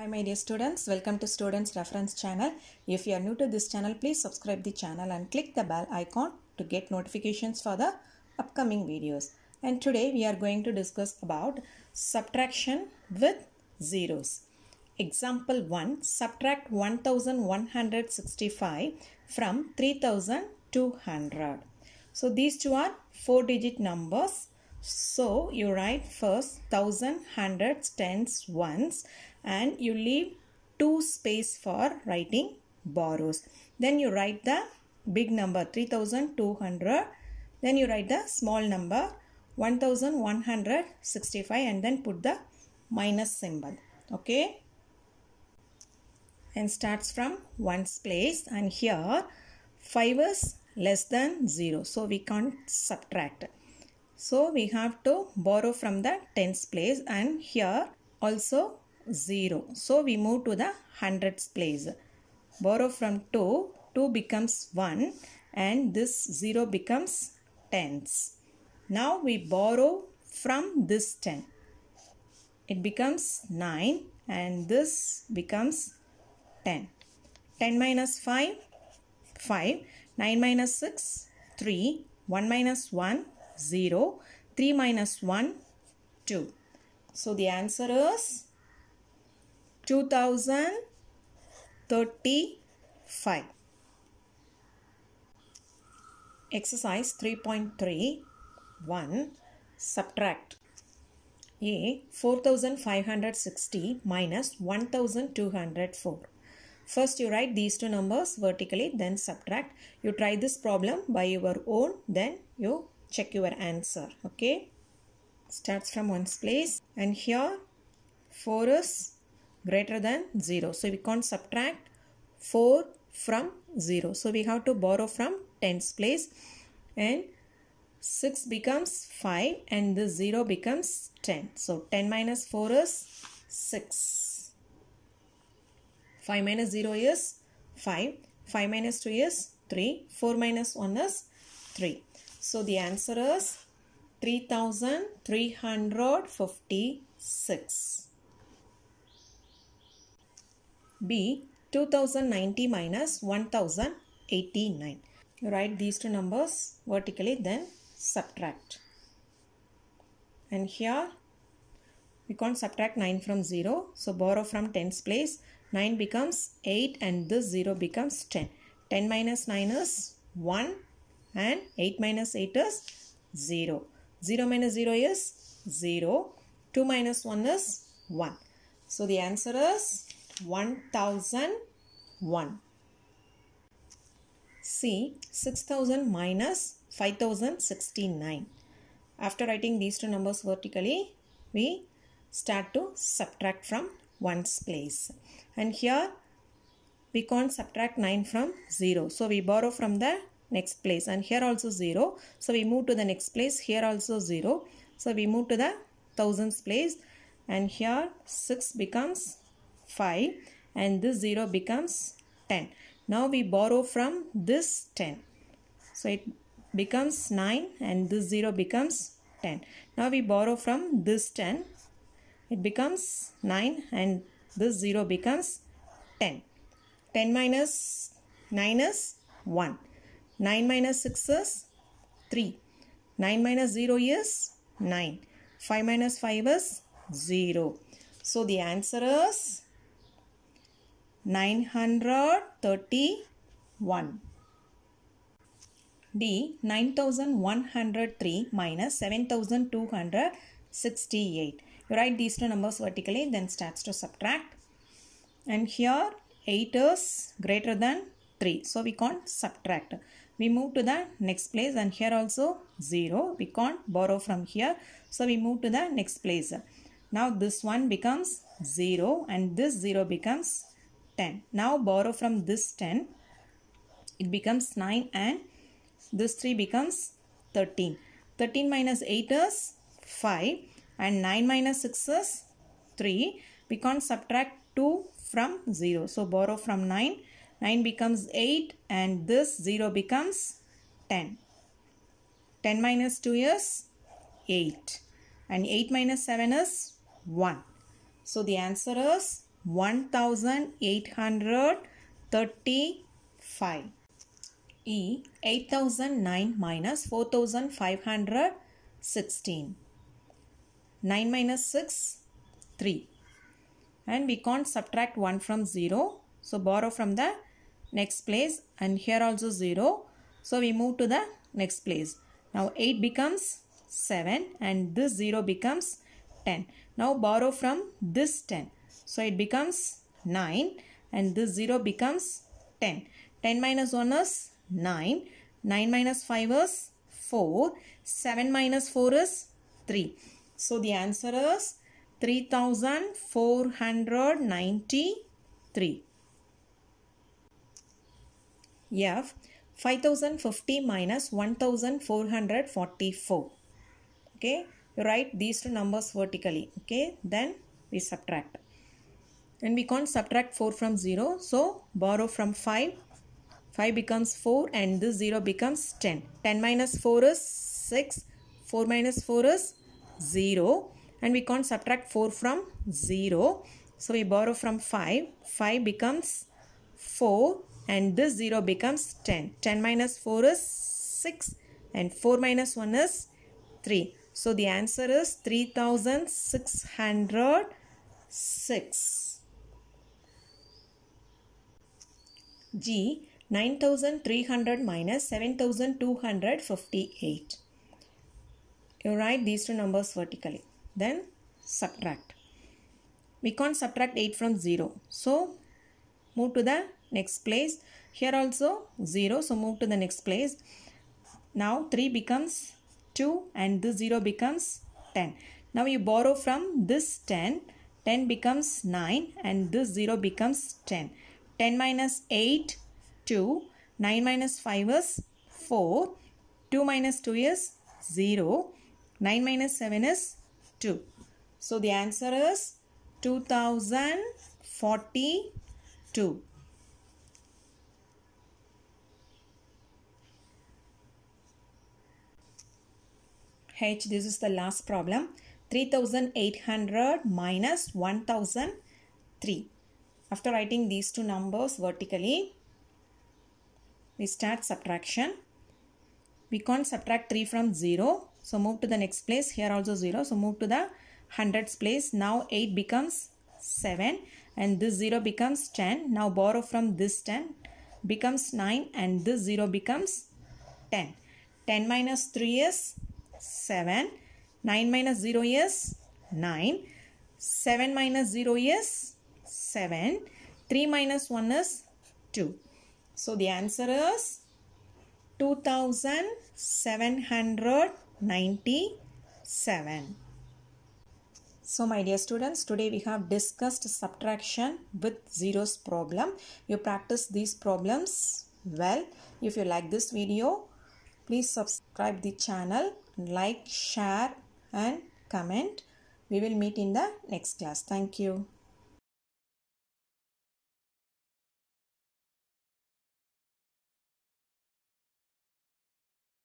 Hi my dear students, welcome to Students Reference Channel. If you are new to this channel, please subscribe the channel and click the bell icon to get notifications for the upcoming videos. And today we are going to discuss about subtraction with zeros. Example 1, subtract 1165 from 3200. So these two are 4 digit numbers. So you write first thousand, hundreds, tens, ones and you leave two space for writing borrows. Then you write the big number 3200. Then you write the small number 1165 and then put the minus symbol. Okay. And starts from ones place and here 5 is less than 0. So we can't subtract. So we have to borrow from the tens place and here also 0. So we move to the hundreds place. Borrow from 2, 2 becomes 1 and this 0 becomes tens. Now we borrow from this 10. It becomes 9 and this becomes 10. 10 minus 5, 5. 9 minus 6, 3. 1 minus 1, 0. 3 minus 1, 2. So the answer is 2035. Exercise 3.3 1. Subtract A 4560 minus 1204. First you write these two numbers vertically then subtract. You try this problem by your own then you check your answer. Okay. Starts from ones place and here 4 is greater than 0. So we can't subtract 4 from 0. So we have to borrow from tens place and 6 becomes 5 and the 0 becomes 10. So 10 minus 4 is 6. 5 minus 0 is 5. 5 minus 2 is 3. 4 minus 1 is 3. So the answer is 3356. B 2090 minus 1089. You write these two numbers vertically then subtract. And here we can't subtract 9 from 0. So borrow from tens place. 9 becomes 8 and this 0 becomes 10. 10 minus 9 is 1 and 8 minus 8 is 0. 0 minus 0 is 0. 2 minus 1 is 1. So the answer is 1001. C 6000 minus 5069. After writing these two numbers vertically, we start to subtract from ones place. And here we can't subtract 9 from 0. So we borrow from the next place and here also 0. So we move to the next place. Here also 0. So we move to the thousands place and here 6 becomes 5 and this 0 becomes 10. Now we borrow from this 10. So it becomes 9 and this 0 becomes 10. Now we borrow from this 10. It becomes 9 and this 0 becomes 10. 10 minus 9 is 1. 9 minus 6 is 3. 9 minus 0 is 9. 5 minus 5 is 0. So the answer is 931. D 9103 minus 7268. You write these two numbers vertically then starts to subtract. And here 8 is greater than 3. So we can't subtract. We move to the next place and here also 0. We can't borrow from here. So we move to the next place. Now this one becomes 0 and this 0 becomes 10. Now borrow from this 10. It becomes 9 and this 3 becomes 13. 13 minus 8 is 5 and 9 minus 6 is 3. We can't subtract 2 from 0. So borrow from 9. 9 becomes 8 and this 0 becomes 10. 10 minus 2 is 8 and 8 minus 7 is 1. So the answer is 1835. E 8009 minus 4516. 9 minus 6 3 and we can't subtract 1 from 0 so borrow from the next place and here also 0 so we move to the next place. Now 8 becomes 7 and this 0 becomes 10 now borrow from this 10 so it becomes 9 and this 0 becomes 10 10 minus 1 is 9 9 minus 5 is 4 7 minus 4 is 3 so the answer is 3493. F 5050 minus 1444. Okay, you write these two numbers vertically. Okay, then we subtract. And we can't subtract 4 from 0. So borrow from 5. 5 becomes 4 and this 0 becomes 10. 10 minus 4 is 6. 4 minus 4 is 0 and we can't subtract 4 from 0. So we borrow from 5. 5 becomes 4 and this 0 becomes 10. 10 minus 4 is 6 and 4 minus 1 is 3. So the answer is 3606. G 9300 minus 7258. You write these two numbers vertically. Then subtract. We can't subtract 8 from 0. So move to the next place. Here also 0. So move to the next place. Now 3 becomes 2 and this 0 becomes 10. Now you borrow from this 10. 10 becomes 9 and this 0 becomes 10. 10 minus 8, 2. 9 minus 5 is 4. 2 minus 2 is 0. 9 minus 7 is 2. So the answer is 2042. H, this is the last problem. 3800 minus 1003. After writing these two numbers vertically, we start subtraction. We can't subtract 3 from 0. So move to the next place. Here also 0. So move to the hundreds place. Now 8 becomes 7 and this 0 becomes 10. Now borrow from this 10 becomes 9 and this 0 becomes 10. 10 minus 3 is 7. 9 minus 0 is 9. 7 minus 0 is 7. 3 minus 1 is 2. So the answer is 2797. So my dear students, today we have discussed subtraction with zeros problem. You practice these problems well. If you like this video, please subscribe the channel, like, share and comment. We will meet in the next class. Thank you.